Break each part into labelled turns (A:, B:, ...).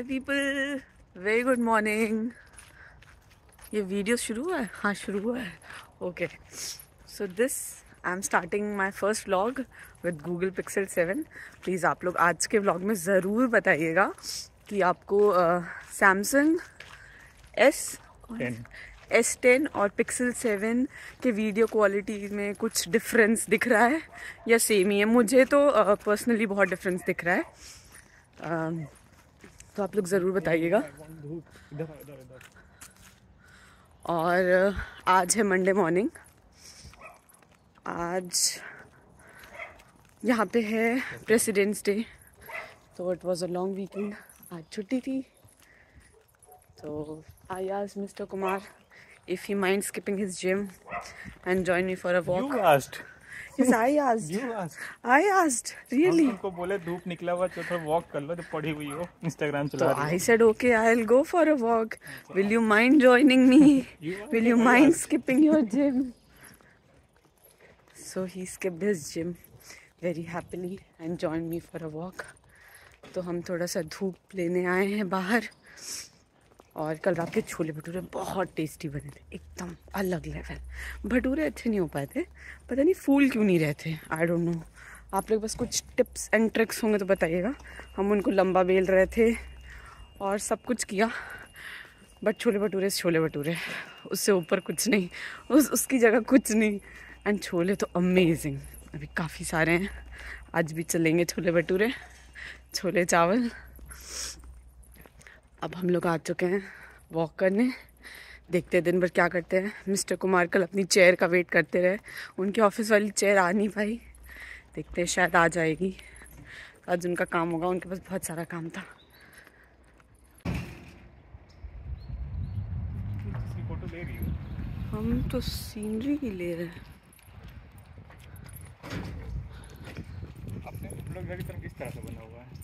A: Hi people. Very good morning ये video शुरू हुआ है? हाँ शुरू हुआ है। Okay so this I am starting my first vlog with Google Pixel seven please आप लोग आज के व्लॉग में ज़रूर बताइएगा कि आपको सैमसंग एस एस टेन और पिक्सल सेवन के वीडियो क्वालिटी में कुछ डिफरेंस दिख रहा है? या सेम ही है? मुझे तो पर्सनली uh, बहुत डिफरेंस दिख रहा है। uh, तो आप लोग ज़रूर बताइएगा। और आज है मंडे मॉर्निंग आज यहाँ पे है प्रेसिडेंट्स डे तो it was a long weekend आज छुट्टी थी। तो आई आज mister Kumar if he minds skipping his gym and join me for a walk.
B: You.
A: Yes, I asked.
B: You asked.
A: I asked. Really?
B: तुमको बोले धूप निकला हुआ तो थोड़ा वॉक कर लो जब पड़ी हुई हो इंस्टाग्राम चला रही
A: I said, okay, I'll go for a walk. Will you mind joining me?
B: You are
A: Will you
B: the
A: mind
B: last.
A: skipping your gym? So he skipped his gym very happily and joined me for a walk. तो हम थोड़ा सा धूप लेने आए हैं बाहर और कल रात के छोले भटूरे बहुत टेस्टी बने थे, एकदम अलग लेवल भटूरे अच्छे नहीं हो पाए थे, पता नहीं फूल क्यों नहीं रहे थे आई डोंट नो आप लोग बस कुछ टिप्स एंड ट्रिक्स होंगे तो बताइएगा। हम उनको लंबा बेल रहे थे और सब कुछ किया बट छोले भटूरे छोले भटूरे, उससे ऊपर कुछ नहीं, उस, उसकी जगह कुछ नहीं। एंड छोले तो अमेजिंग अभी काफ़ी सारे हैं, आज भी चलेंगे छोले भटूरे, छोले चावल। अब हम लोग आ चुके हैं वॉक करने। देखते हैं दिन भर क्या करते हैं। मिस्टर कुमार कल अपनी चेयर का वेट करते रहे। उनकी ऑफ़िस वाली चेयर आ नहीं पाई। देखते हैं, शायद आ जाएगी। आज उनका काम होगा। उनके पास बहुत सारा काम था। हम तो सीनरी ही ले रहे हैं।
B: किस तरह से बना हुआ है?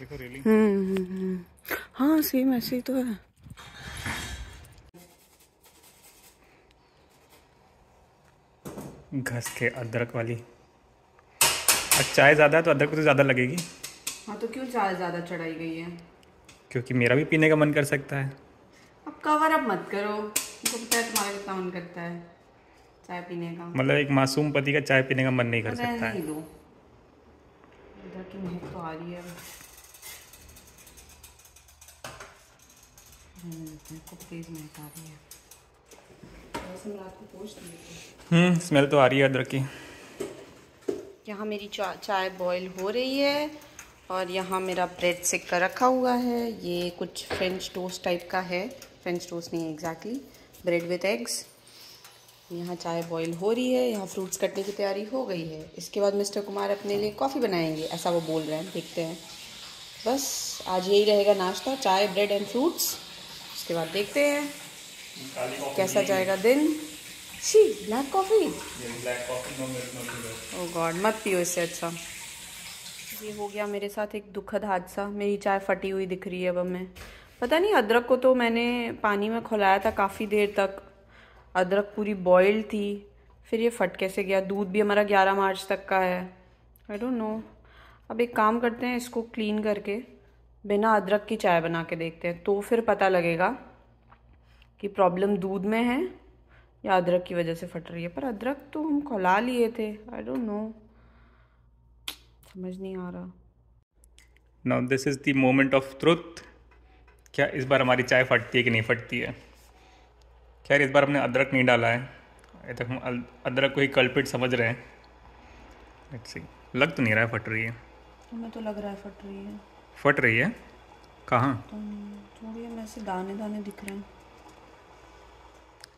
B: देखो रेलिंग
A: हम्म, हम्म, हम्म। हाँ सेम ऐसे ही तो है।
B: घस के अदरक वाली। और चाय ज़्यादा है तो अदरक तो ज़्यादा लगेगी।
A: हाँ तो क्यों चाय ज़्यादा चढ़ाई गई है?
B: क्योंकि मेरा भी पीने का मन कर सकता है।
A: अब कवर अप मत करो। मुझको पता है तुम्हारा कितना मन करता है चाय पीने का।
B: मतलब एक मासूम पति का चाय पीने का मन नहीं कर सकता है।
A: दो। इधर की तो आ रही है हम्म,
B: स्मेल तो आ रही है अदरक की।
A: यहाँ मेरी चा, चाय बॉईल हो रही है और यहाँ मेरा ब्रेड सिक्का रखा हुआ है। ये कुछ फ्रेंच टोस्ट टाइप का है। फ्रेंच टोस्ट नहीं एग्जैक्टली ब्रेड विथ एग्स यहाँ चाय बॉईल हो रही है। यहाँ फ्रूट्स कटने की तैयारी हो गई है। इसके बाद मिस्टर कुमार अपने लिए कॉफ़ी बनाएँगे ऐसा वो बोल रहे हैं। देखते हैं। बस आज यही रहेगा नाश्ता चाय ब्रेड एंड फ्रूट्स उसके बाद देखते हैं। कैसा जाएगा दिन? She black coffee oh god मत पियो इससे अच्छा। ये हो गया मेरे साथ एक दुखद हादसा। मेरी चाय फटी हुई दिख रही है अब हमें पता नहीं अदरक को तो मैंने पानी में खुलाया था काफ़ी देर तक। अदरक पूरी बॉइल्ड थी। फिर ये फट कैसे गया? दूध भी हमारा 11 मार्च तक का है। आई डोंट नो अब एक काम करते हैं इसको क्लीन करके बिना अदरक की चाय बना के देखते हैं तो फिर पता लगेगा कि प्रॉब्लम दूध में है या अदरक की वजह से फट रही है। पर अदरक तो हम खुला लिए थे। आई डोंट नो समझ नहीं आ रहा।
B: Now this is the moment of truth क्या इस बार हमारी चाय फटती है कि नहीं फटती है? खैर इस बार हमने अदरक नहीं डाला है। अभी तक हम अदरक को ही कल्पिट समझ रहे हैं। सी लग तो नहीं रहा है फट रही है।
A: हमें तो लग रहा है फट रही है।
B: फट रही है? कहाँ?
A: थोड़ी हमें ऐसे दाने दाने दिख रहे हैं।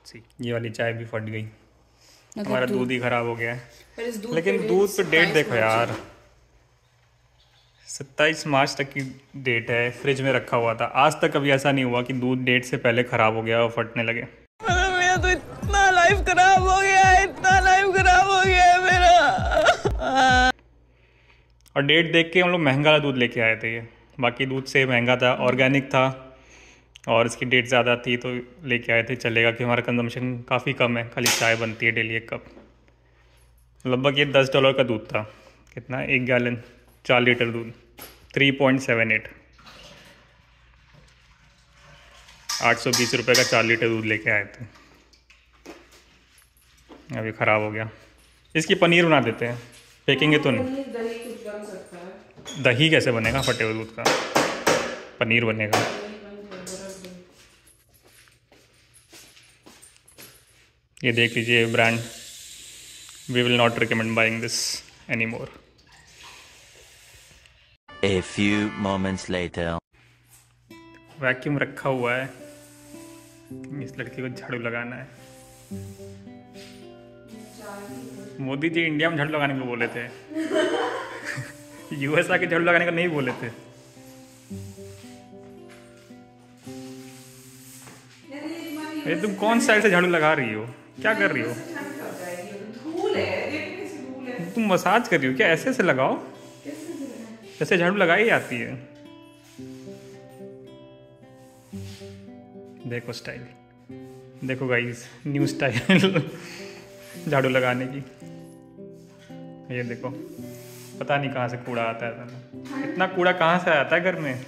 B: सी ये वाली चाय भी फट गई।
A: मतलब
B: हमारा
A: दूध-
B: ही खराब हो गया है।
A: पर इस दूध
B: लेकिन दूध पे डेट देखो यार। सत्ताईस मार्च तक की डेट है फ्रिज में रखा हुआ था। आज तक कभी ऐसा नहीं हुआ कि दूध डेट से पहले खराब हो गया और फटने लगे। और डेट देख के हम लोग महँगा दूध लेके आए थे ये। बाकी दूध से महँगा था, ऑर्गेनिक था और इसकी डेट ज़्यादा थी तो लेके आए थे। चलेगा कि हमारा कंजम्पशन काफ़ी कम है। खाली चाय बनती है डेली एक कप। लगभग ये दस डॉलर का दूध था। कितना? एक गैलन चार लीटर दूध। थ्री पॉइंट सेवन एट आठ सौ बीस रुपये का चार लीटर दूध लेके आए थे। अभी ख़राब हो गया। इसकी पनीर बना देते हैं। फेंकेंगे तो नहीं। दही कैसे बनेगा? फटे हुए दूध का। पनीर बनेगा। ये देख लीजिए brand. We will not recommend buying this any more
C: A few moments later.
B: Vacuum रखा हुआ है। इस लड़की को झाड़ू लगाना है। मोदी जी इंडिया में झाड़ू लगाने को बोले थे। यूएस आके झाड़ू लगाने को नहीं बोले थे। ये तुम कौन साइड से झाड़ू लगा रही हो? क्या कर रही हो? तुम मसाज कर रही हो क्या? ऐसे ऐसे लगाओ। ऐसे झाड़ू लगाई आती है। देखो स्टाइल देखो गाइस न्यू स्टाइल झाड़ू लगाने की। ये देखो पता नहीं कहाँ से कूड़ा आता है। इतना इतना कूड़ा कहाँ से आता है घर में?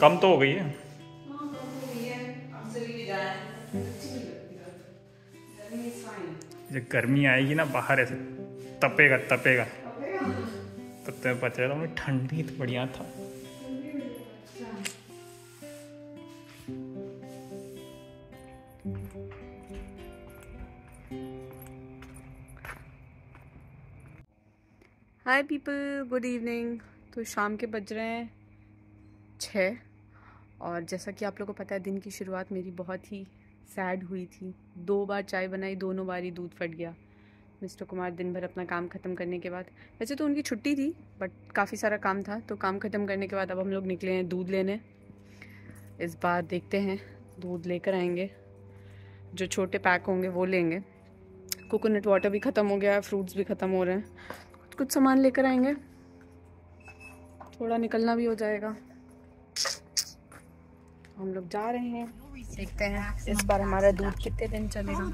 B: कम तो हो गई है। जब गर्मी। आएगी ना बाहर ऐसे तपेगा तपेगा। तब तक पता चला ठंडी तो बढ़िया था।
A: Hi people, good evening. तो शाम के बज रहे हैं छः और जैसा कि आप लोगों को पता है, दिन की शुरुआत मेरी बहुत ही सैड हुई थी। दो बार चाय बनाई, दोनों बार ही दूध फट गया। मिस्टर कुमार दिन भर अपना काम ख़त्म करने के बाद, वैसे तो उनकी छुट्टी थी बट काफ़ी सारा काम था। तो काम ख़त्म करने के बाद अब हम लोग निकले हैं दूध लेने। इस बार देखते हैं, दूध लेकर आएँगे। जो छोटे पैक होंगे वो लेंगे। कोकोनट वाटर भी ख़त्म हो गया है फ्रूट्स भी ख़त्म हो रहे हैं। कुछ सामान लेकर आएँगे। थोड़ा निकलना भी हो जाएगा। हम लोग जा रहे हैं। देखते हैं इस बार हमारा दूध कितने दिन चलेगा।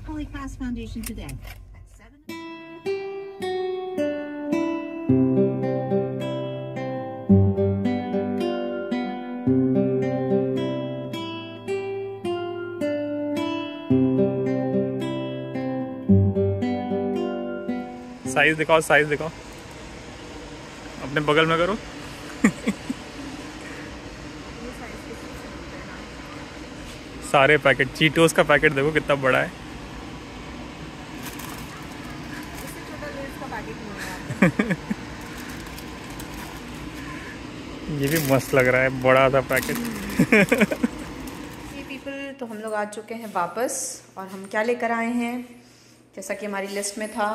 B: साइज़ दिखाओ साइज़ दिखाओ। अपने बगल में करो। सारे पैकेट चीटोस का पैकेट देखो कितना बड़ा है। ये भी मस्त लग रहा है, बड़ा सा पैकेट।
A: पीपल तो हम लोग आ चुके हैं वापस, और हम क्या लेकर आए हैं? जैसा कि हमारी लिस्ट में था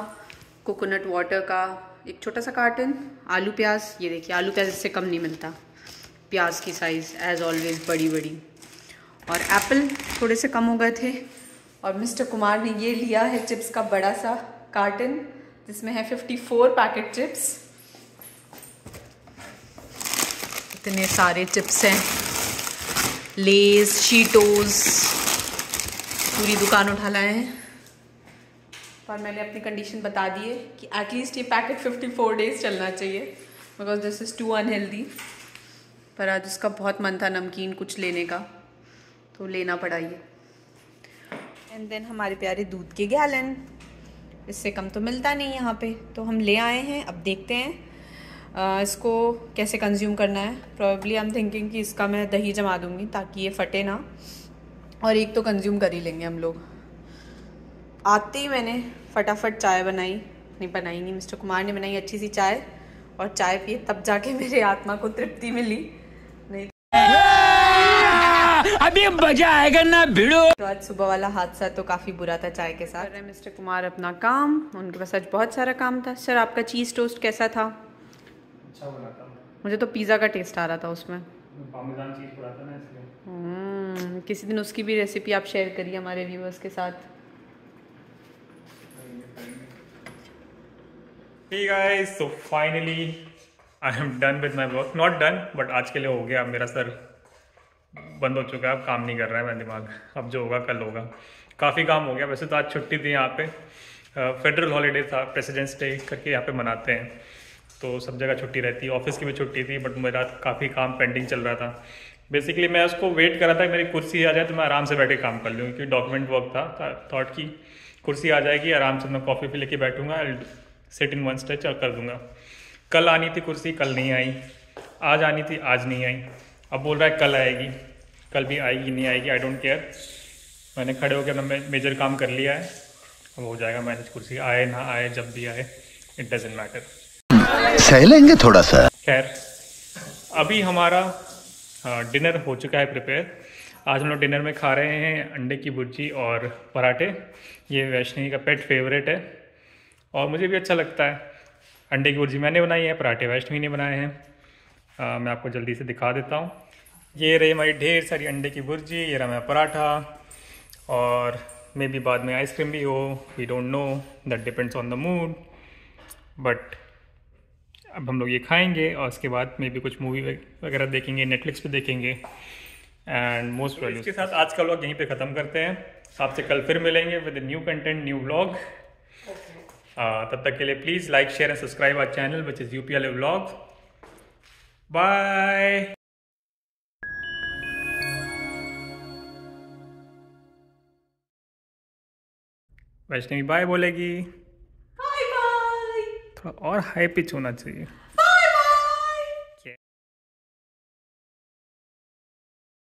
A: कोकोनट वाटर का एक छोटा सा कार्टन आलू प्याज, ये देखिए, आलू प्याज इससे कम नहीं मिलता प्याज की साइज़ एज ऑलवेज बड़ी बड़ी और एप्पल थोड़े से कम हो गए थे। और मिस्टर कुमार ने ये लिया है चिप्स का बड़ा सा कार्टन जिसमें है 54 पैकेट चिप्स इतने सारे चिप्स हैं। लेज शीटोज पूरी दुकान उठा लाए हैं। पर मैंने अपनी कंडीशन बता दी है कि एटलीस्ट ये पैकेट 54 डेज़ चलना चाहिए because this is too unhealthy पर आज उसका बहुत मन था नमकीन कुछ लेने का तो लेना पड़ा ये। एंड देन हमारे प्यारे दूध के गैलन। इससे कम तो मिलता नहीं यहाँ पे तो हम ले आए हैं अब देखते हैं। अ, इसको कैसे कंज्यूम करना है। प्रॉब्ली आई एम थिंकिंग कि इसका मैं दही जमा दूँगी ताकि ये फटे ना। और एक तो कंज्यूम कर ही लेंगे हम लोग। आते ही मैंने फटाफट चाय बनाई। नहीं बनाई नहीं मिस्टर कुमार ने बनाई अच्छी सी चाय और चाय पिए तब जाके मेरे आत्मा को तृप्ति मिली। नहीं
D: अभी मज़ा आएगा ना भिड़ो।
A: तो आज सुबह वाला हादसा तो काफ़ी बुरा था चाय के साथ। मिस्टर कुमार अपना काम। उनके पास आज बहुत सारा काम था। सर आपका चीज़ टोस्ट कैसा था?
B: अच्छा बना था।
A: मुझे तो पिज़्ज़ा का टेस्ट आ रहा था उसमें।
B: चीज़ था ना इसलिए।
A: हम्म, किसी दिन उसकी भी रेसिपी आप शेयर करिए हमारे व्यूअर्स के साथ।
B: Hey guys, so finally I am done with my work. Not done, but आज के लिए हो गया। अब मेरा सर बंद हो चुका है अब काम नहीं कर रहा है मेरा दिमाग। अब जो होगा कल होगा। काफ़ी काम हो गया। वैसे तो आज छुट्टी थी यहाँ पे। फेडरल हॉलीडे था प्रेसिडेंट्स डे करके यहाँ पे मनाते हैं। तो सब जगह छुट्टी रहती है। ऑफ़िस की भी छुट्टी थी बट मेरा काफ़ी काम पेंडिंग चल रहा था। बेसिकली मैं उसको वेट कर रहा था मेरी कुर्सी आ जाए तो मैं आराम से बैठ काम कर लूँ क्योंकि डॉक्यूमेंट वर्क था। थॉट की कुर्सी आ जाएगी आराम से मैं कॉफ़ी भी लेके बैठूँगा सिट इन वन स्ट्रेच और कर दूँगा। कल आनी थी कुर्सी कल नहीं आई। आज आनी थी आज नहीं आई। अब बोल रहा है कल आएगी। कल भी आएगी नहीं आएगी आई डोंट केयर मैंने खड़े होकर अपना मेजर काम कर लिया है। अब हो जाएगा मैनेज कुर्सी। आए ना आए जब भी आए इट डजेंट मैटर
E: सह लेंगे थोड़ा सा।
B: खैर अभी हमारा डिनर हो चुका है प्रिपेयर आज हम लोग डिनर में खा रहे हैं अंडे की भुर्जी और पराठे। ये वैष्णवी का पेट फेवरेट है। और मुझे भी अच्छा लगता है। अंडे की भुर्जी मैंने बनाई है पराठे वैष्णवी ने बनाए हैं। मैं आपको जल्दी से दिखा देता हूँ। ये रही हमारी ढेर सारी अंडे की भुर्जी ये रहा मेरा पराठा। और मे बी बाद में आइसक्रीम भी हो we don't know that depends on the mood but अब हम लोग ये खाएँगे और उसके बाद मे भी कुछ मूवी वगैरह देखेंगे नेटफ्लिक्स पे देखेंगे। एंड मोस्ट वैल्यू इसके साथ आज का व्लॉग यहीं पे ख़त्म करते हैं। आपसे कल फिर मिलेंगे with new content new vlog तब तक के लिए please like share and subscribe our channel which is U P L blogs bye Vaishnavi bye बोलेगी।
A: बाय बाय
B: थोड़ा और हाई पिच होना चाहिए।